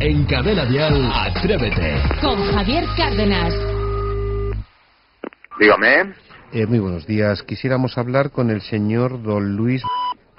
En Cadena Dial, Atrévete. Con Javier Cárdenas. Dígame. Eh, muy buenos días. Quisiéramos hablar con el señor don Luis.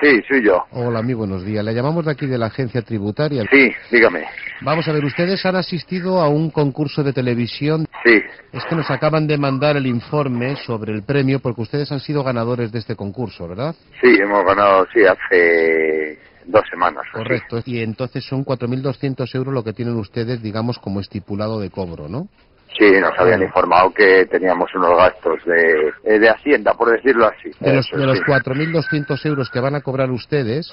Sí, soy yo. Hola, muy buenos días. Le llamamos de aquí de la agencia tributaria. Sí, dígame. Vamos a ver, ustedes han asistido a un concurso de televisión. Sí, Es que nos acaban de mandar el informe sobre el premio porque ustedes han sido ganadores de este concurso, ¿verdad? sí, hemos ganado, sí, hace dos semanas. así. Correcto. Y entonces son 4.200 euros lo que tienen ustedes, digamos, como estipulado de cobro, ¿no? Sí, nos habían informado que teníamos unos gastos de, eh, de Hacienda, por decirlo así. De los, de los sí. 4.200 euros que van a cobrar ustedes,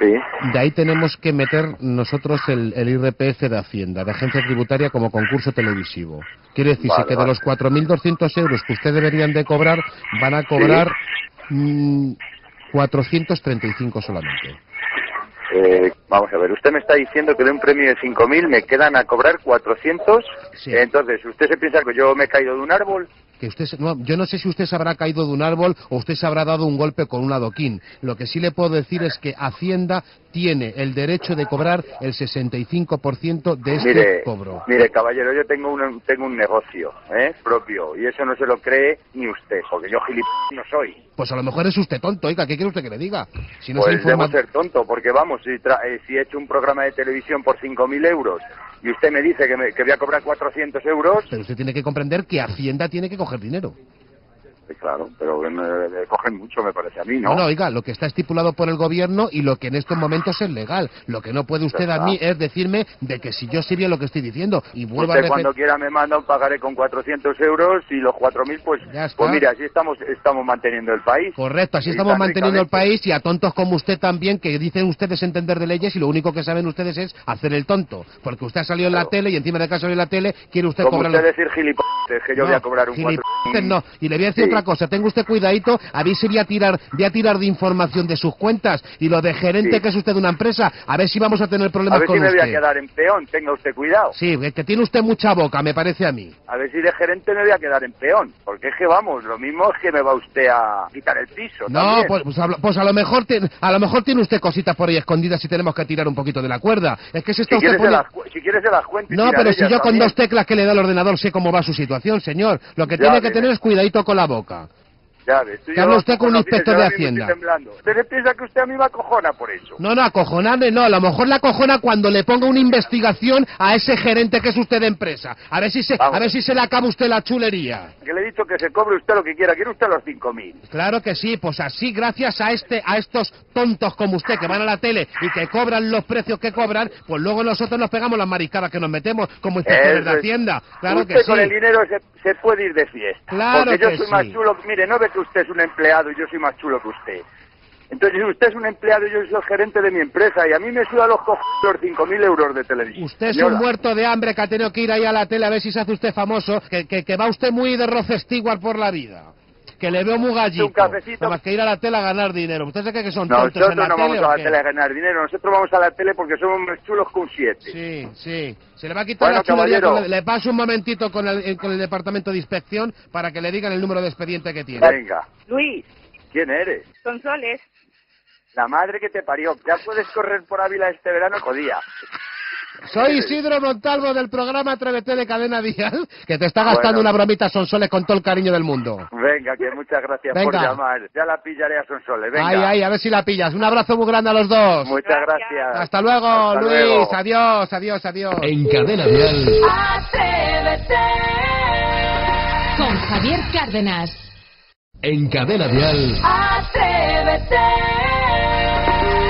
Sí, de ahí tenemos que meter nosotros el, el IRPF de Hacienda, de agencia tributaria como concurso televisivo. Quiere decirse Vale, que de los 4.200 euros que ustedes deberían de cobrar, van a cobrar mm, 435 solamente. Eh, vamos a ver, usted me está diciendo que de un premio de 5.000 me quedan a cobrar 400. Sí. Entonces, ¿usted se piensa que yo me he caído de un árbol? Que usted, se- no, yo no sé si usted se habrá caído de un árbol o usted se habrá dado un golpe con un adoquín. Lo que sí le puedo decir es que Hacienda tiene el derecho de cobrar el 65% de este Mire, cobro. mire, caballero, yo tengo un, tengo un negocio ¿eh? propio y eso no se lo cree ni usted, porque yo gilipollas no soy. Pues a lo mejor es usted tonto, oiga, ¿qué quiere usted que le diga? Si no se Pues debo informa... ser tonto, porque vamos, si, tra- eh, si he hecho un programa de televisión por 5.000 euros y usted me dice que, me- que voy a cobrar 400 euros, Pero usted tiene que comprender que Hacienda tiene que coger dinero. Claro, pero me, me cogen mucho, me parece a mí, No, ¿no? no, oiga, lo que está estipulado por el gobierno y lo que en estos momentos es legal. Lo que no puede usted a mí es decirme de que si yo sé bien lo que estoy diciendo y vuelvo a Usted repetir... cuando quiera me manda un pagaré con 400 euros y los 4.000, pues, Ya está. pues mira, así estamos, estamos manteniendo el país. Correcto, así Sí, estamos manteniendo el país y a tontos como usted también, que dicen ustedes entender de leyes y lo único que saben ustedes es hacer el tonto. Porque usted ha salido en la tele y encima de que ha salido en la tele quiere usted Como cobrar usted decir gilipollas, que yo voy a cobrar un gilipollas 4.000. no. Y le voy a decir Sí. otra cosa, tenga usted cuidadito, a ver si voy a tirar, voy a tirar de información de sus cuentas y lo de gerente Sí. que es usted de una empresa, a ver si vamos a tener problemas A ver con si me voy a quedar en peón, tenga usted cuidado. Sí, es que tiene usted mucha boca, me parece a mí. A ver si de gerente me voy a quedar en peón. Porque es que vamos, lo mismo es que me va usted a quitar el piso. No, pues, pues a, lo- pues a lo mejor te- a lo mejor tiene usted cositas por ahí escondidas y tenemos que tirar un poquito de la cuerda. Es que se está si, usted las, cu- si quieres se las cuento. y No, pero si yo con dos teclas que le da al ordenador sé cómo va su situación, señor. Lo que Ya tiene que tener es cuidadito con la boca. Ya ves, tú Que yo habla usted con un inspector de estoy Hacienda. ¿Usted piensa que usted a mí me acojona por eso? No, no, acojonarme no. A lo mejor la acojona cuando le ponga una investigación a ese gerente que es usted de empresa. A ver si se, Vamos. a ver si se le acaba usted la chulería. Que le he dicho que se cobre usted lo que quiera. ¿Quiere usted los 5.000? Claro que sí, pues así gracias a este, a estos tontos como usted que van a la tele y que cobran los precios que cobran, pues luego nosotros nos pegamos las maricadas que nos metemos como inspectores de. Hacienda. Claro usted que sí. con el dinero se, se puede ir de fiesta. Claro Porque yo que soy sí. más chulo. Mire, no ve que usted es un empleado y yo soy más chulo que usted. Entonces, usted es un empleado y yo soy el gerente de mi empresa y a mí me suda los cojones los 5.000 euros de televisión. Usted es un muerto de hambre que ha tenido que ir ahí a la tele a ver si se hace usted famoso, que, que, que va usted muy de Stewart por la vida. Que le veo muy gallito. Un cafecito. Nada más que ir a la tele a ganar dinero. ¿Usted se cree que son tontos Nosotros en la no tele vamos o a la tele a ganar dinero, nosotros vamos a la tele porque somos más chulos que un 7. Sí, sí. Se le va a quitar Bueno, la chulería. con el- le paso un momentito con el, eh, con el departamento de inspección para que le digan el número de expediente que tiene. Venga, Luis, ¿quién eres? Sonsoles. La madre que te parió. Ya puedes correr por Ávila este verano, jodía. Soy Isidro Montalvo del programa Atrévete de Cadena Dial, que te está gastando Bueno. una bromita Sonsoles con todo el cariño del mundo. Venga, que muchas gracias por Venga. llamar. Ya la pillaré a Sonsoles. Venga. Ay, ay, a ver si la pillas. Un abrazo muy grande a los dos. Muchas Gracias. gracias. Hasta luego, Hasta Luis. luego. Adiós, adiós, adiós. En Cadena Dial, Atrévete. Con Javier Cárdenas. en Cadena Dial, Atrévete.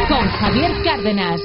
Con Javier Cárdenas.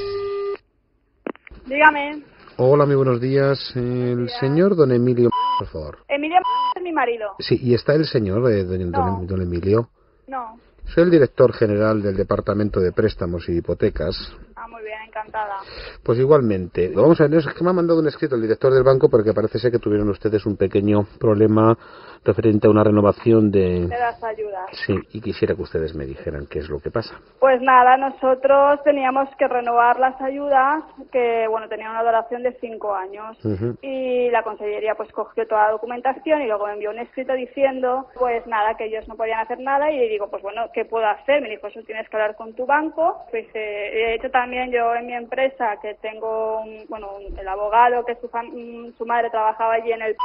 Dígame. Hola, muy buenos días. El señor don Emilio, por favor. Emilio es mi marido. Sí, y está el señor, eh, don, No. don- don Emilio. No. Soy el director general del Departamento de Préstamos y Hipotecas. Ah, muy bien, encantada. Pues igualmente. Vamos a ver, es que me ha mandado un escrito el director del banco porque parece ser que tuvieron ustedes un pequeño problema referente a una renovación De de... las ayudas. Sí, y quisiera que ustedes me dijeran qué es lo que pasa. Pues nada, nosotros teníamos que renovar las ayudas, que bueno, tenía una duración de cinco años. Ujú. Y la consellería pues cogió toda la documentación y luego me envió un escrito diciendo, pues nada, que ellos no podían hacer nada y digo, pues bueno, ¿qué puedo hacer? Me dijo, eso tienes que hablar con tu banco. Pues eh, de hecho también yo en mi empresa que tengo, un- bueno, el abogado que su, su madre trabajaba allí en el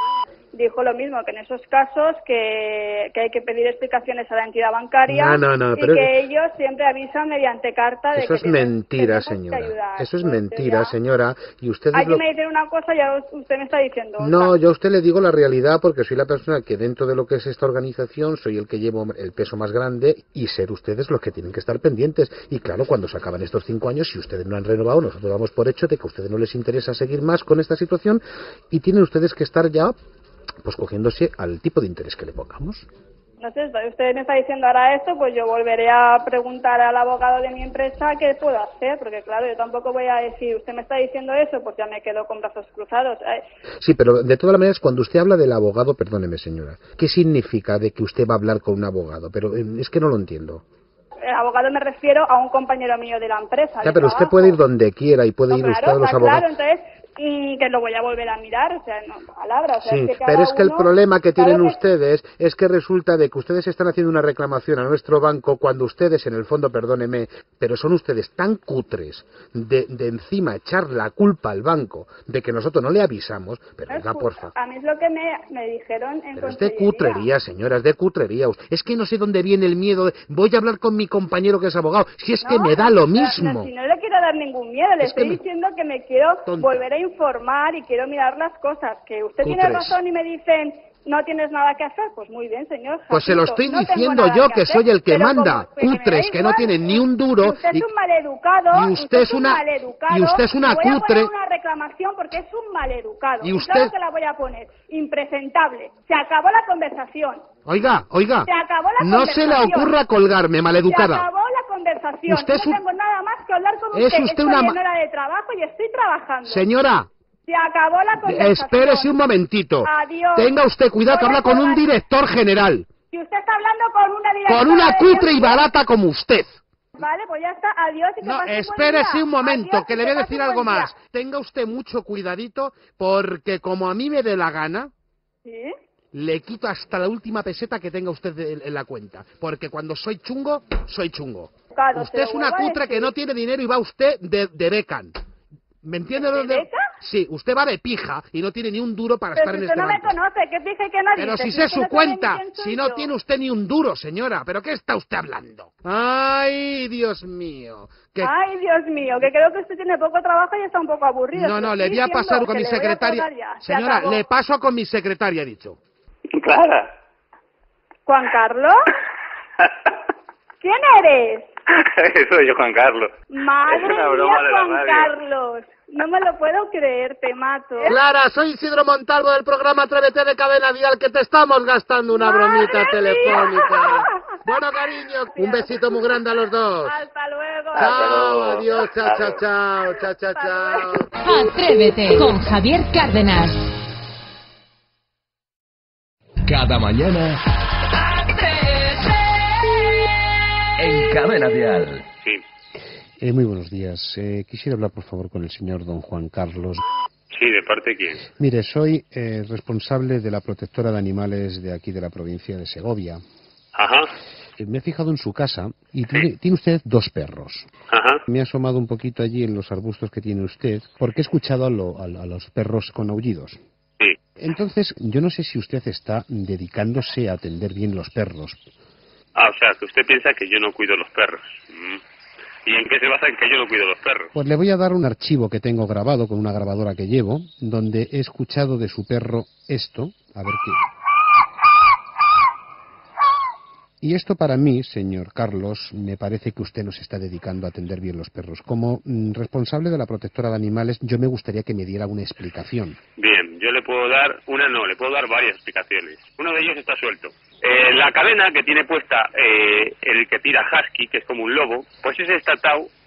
dijo lo mismo, que en esos casos que, que hay que pedir explicaciones a la entidad bancaria No, no, no, y pero- que ellos siempre avisan mediante carta de Eso que es mentira, que señora. ayudar. Eso es mentira, ya- señora. Y usted es Allí lo- me dicen una cosa y ahora usted me está diciendo otra. No, yo a usted le digo la realidad porque soy la persona que dentro de lo que es esta organización soy el que llevo el peso más grande y ser ustedes los que tienen que estar pendientes. Y claro, cuando se acaban estos cinco años, si ustedes no han renovado, nosotros damos por hecho de que a ustedes no les interesa seguir más con esta situación y tienen ustedes que estar ya pues cogiéndose al tipo de interés que le pongamos. No sé, usted me está diciendo ahora esto, pues yo volveré a preguntar al abogado de mi empresa qué puedo hacer, porque claro, yo tampoco voy a decir, usted me está diciendo eso, pues ya me quedo con brazos cruzados. Eh, Sí, pero de todas maneras, cuando usted habla del abogado, perdóneme señora, ¿qué significa de que usted va a hablar con un abogado? Pero eh, es que no lo entiendo. El abogado me refiero a un compañero mío de la empresa. Ya, pero usted puede ir donde quiera y puede No, ir claro, usted a los abogados. claro, entonces, y que lo voy a volver a mirar, o sea, no, palabras. o sea, Sí, es que cada pero es que el problema que tienen que- ustedes es que resulta de que ustedes están haciendo una reclamación a nuestro banco cuando ustedes, en el fondo, perdóneme, pero son ustedes tan cutres de, de encima echar la culpa al banco de que nosotros no le avisamos, pero no es venga, ju- por favor. A mí es lo que me, me dijeron en Pero es de cutrería, señora, es de cutrería. Es que no sé dónde viene el miedo. de- Voy a hablar con mi compañero que es abogado. Si es que me da lo mismo. No, si no le quiero dar ningún miedo, le Es estoy me- diciendo que me quiero Tonta. volver a informar y quiero mirar las cosas. Que usted tiene razón y me dicen, no tienes nada que hacer, pues muy bien, señor. Pues se lo Jacinto, estoy diciendo yo, que que hacer, soy el que manda. Cutres, que no tienen ni un duro. Usted es un maleducado. y usted es una- y usted es una voy a cutre. poner una reclamación porque es un maleducado. Y usted- claro que la voy a poner. Impresentable. Se acabó la conversación. Oiga, oiga. Se acabó la No se le ocurra colgarme, Se maleducada. acabó la conversación. Usted no un- tengo nada más que hablar con Es usted. usted Estoy una en hora de trabajo y estoy trabajando. Señora, Se acabó la conversación. espérese un momentito. Adiós. Tenga usted cuidado que habla con un director general. Si usted está hablando con una directora Con una de- cutre y barata como usted. Vale, pues ya está. Adiós y que No, pase un espérese día. un momento, Adiós que y le voy a decir un algo más. Tenga usted mucho cuidadito, porque como a mí me dé la gana, ¿Sí? le quito hasta la última peseta que tenga usted en la cuenta. Porque cuando soy chungo, soy chungo. Usted te es una cutre que no tiene dinero y va usted de, de becan. ¿Me entiende ¿De dónde? beca? Sí, usted va de pija y no tiene ni un duro para Pero estar si en usted este no me banco. conoce, ¿qué dije que no Pero dice? si Si sé su no cuenta, si no tiene usted ni un duro, señora. ¿Pero qué está usted hablando? Ay, Dios mío. Que... Ay, Dios mío, que creo que usted tiene poco trabajo y está un poco aburrido. No, no, le voy a pasar con que mi secretaria. Se Señora, acabó. le paso con mi secretaria, he dicho. Clara. ¿Juan Carlos? ¿Quién eres? Soy yo, Juan Carlos. Madre Es una mía, broma de la Juan radio. Carlos. No me lo puedo creer, te mato. Clara, soy Isidro Montalvo del programa Atrévete de Cadena Vial, que te estamos gastando una ¡Madre bromita mía! telefónica. Bueno, cariño, un besito muy grande a los dos. Hasta luego. Chao, adiós, chao, chao, chao, chao, chao, chao. Atrévete con Javier Cárdenas. Cada mañana Cadena Dial. Sí, Eh, muy buenos días. Eh, quisiera hablar, por favor, con el señor don Juan Carlos. sí, ¿de parte de quién? Mire, soy eh, responsable de la protectora de animales de aquí de la provincia de Segovia. Ajá, Eh, me he fijado en su casa y tiene, tiene usted dos perros. ajá. Me he asomado un poquito allí en los arbustos que tiene usted porque he escuchado a, lo- a- a los perros con aullidos. Sí. Entonces, yo no sé si usted está dedicándose a atender bien los perros. Ah, o sea, que usted piensa que yo no cuido los perros. Mm. ¿Y en qué se basa en que yo no cuido los perros? Pues le voy a dar un archivo que tengo grabado con una grabadora que llevo, donde he escuchado de su perro esto. A ver qué. Y esto para mí, señor Carlos, me parece que usted nos está dedicando a atender bien los perros. Como mm, responsable de la protectora de animales, yo me gustaría que me diera una explicación. Bien, yo le puedo dar, una no, le puedo dar varias explicaciones. Uno de ellos está suelto. Eh, la cadena que tiene puesta eh, el que tira Husky, que es como un lobo, pues ese está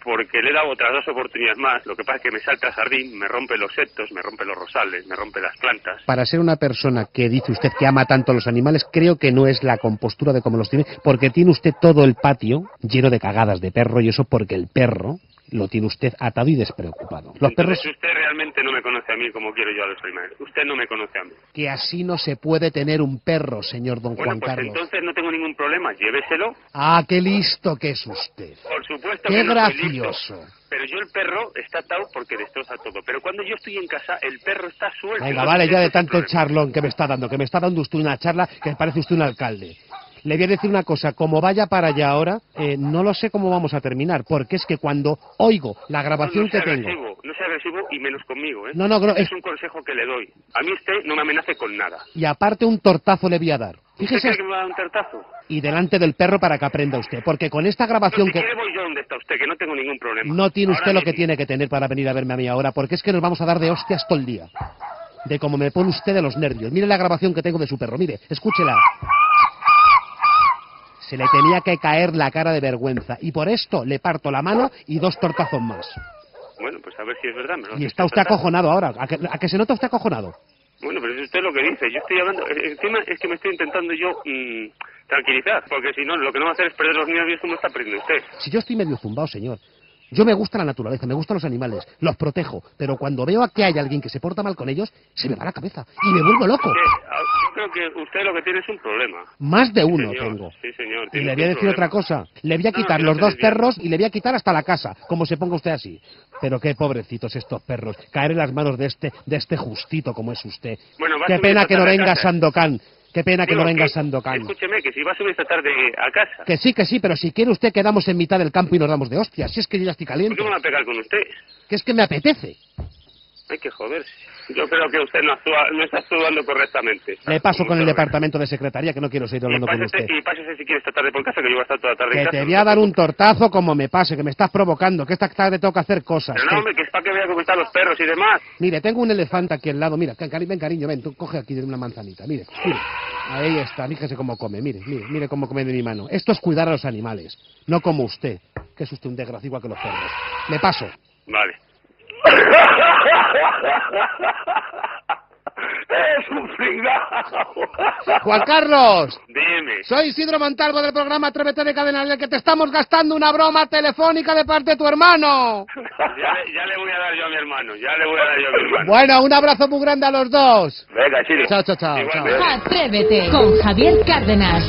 porque le he dado otras dos oportunidades más. Lo que pasa es que me salta sardín, me rompe los septos, me rompe los rosales, me rompe las plantas. Para ser una persona que dice usted que ama tanto a los animales, creo que no es la compostura de cómo los tiene, porque tiene usted todo el patio lleno de cagadas de perro y eso porque el perro lo tiene usted atado y despreocupado. Los Entonces, perros usted realmente no me conoce a mí como quiero yo a los animales. Usted no me conoce a mí. que así no se puede tener un perro, señor don Bueno, Juan pues Carlos. entonces no tengo ningún problema. Lléveselo. Ah, qué listo que es usted. Por supuesto Qué que no gracioso. Pero yo el perro está atado porque destroza todo. Pero cuando yo estoy en casa, el perro está suelto. Venga, vale ya de tanto charlón que me está dando, que me está dando usted una charla que parece usted un alcalde. Le voy a decir una cosa, como vaya para allá ahora, eh, no lo sé cómo vamos a terminar, porque es que cuando oigo la grabación no, que sea tengo... agresivo, no sea agresivo y menos conmigo, ¿eh? No, no, no, es... es- un consejo que le doy. A mí usted no me amenace con nada. Y aparte un tortazo le voy a dar. ¿Usted Fíjese, cree que me va a dar un tartazo? y delante del perro para que aprenda usted, porque con esta No, grabación si que... quiere voy yo donde está usted, que no tengo ningún problema. No tiene usted lo que tiene que tener para venir a verme a mí ahora, porque es que nos vamos a dar de hostias todo el día. De cómo me pone usted de los nervios. Mire la grabación que tengo de su perro, mire, escúchela. Se le tenía que caer la cara de vergüenza. Y por esto le parto la mano y dos tortazos más. Bueno, pues a ver si es verdad. me lo Y está usted acojonado ahora. ¿A que, a que se nota usted acojonado? Bueno, pero es usted lo que dice. Yo estoy hablando... eh, Encima es que me estoy intentando yo mm, tranquilizar. Porque si no, lo que no va a hacer es perder los nervios como está perdiendo usted. Si yo estoy medio zumbado, señor. Yo me gusta la naturaleza, me gustan los animales, los protejo, pero cuando veo a que hay alguien que se porta mal con ellos, se me va la cabeza y me vuelvo loco. Ah, yo creo que usted lo que tiene es un problema. Más de uno señor. tengo. Sí, señor. Y le voy a decir problema. otra cosa. Le voy a quitar no los dos perros y le voy a quitar hasta la casa, como se ponga usted así. Pero qué pobrecitos estos perros. Caer en las manos de este, de este justito como es usted. Bueno, qué pena que no venga casa. Sandokan. Qué pena que Digo no venga que- Sandokan. Escúcheme, que si va a subir esta tarde a casa, Que sí, que sí, pero si quiere usted quedamos en mitad del campo y nos damos de hostias. Si es que yo ya estoy ¿por caliente. qué me va a pegar con usted? Que es que me apetece. Hay que joderse. Yo creo que usted no, actúa, no está actuando correctamente. Le paso con el departamento de secretaría que no quiero seguir hablando con pásese, usted. y pásese si quiere esta tarde por casa, que yo voy a estar toda la tarde en Que casa. te voy a dar un tortazo como me pase, que me estás provocando, que esta tarde tengo que hacer cosas. Pero que- no, hombre, que es para que vea cómo están los perros y demás. Mire, tengo un elefante aquí al lado. Mira, ca- cari- ven, cariño, ven, tú coge aquí de una manzanita. Mire, mire. Ahí está, fíjese cómo come. Mire, mire, mire cómo come de mi mano. Esto es cuidar a los animales, no como usted, que es usted un desgraciado que los perros. Le paso. Vale. Es un pringao. Juan Carlos, Dime. soy Isidro Montalvo del programa Atrévete de Cadena Real, que te estamos gastando una broma telefónica de parte de tu hermano. Ya, le- ya le voy a dar yo a mi hermano. Ya le voy a dar yo a mi hermano. Bueno, un abrazo muy grande a los dos. Venga, Chile. Chao, chao, chao, chao. Atrévete con Javier Cárdenas.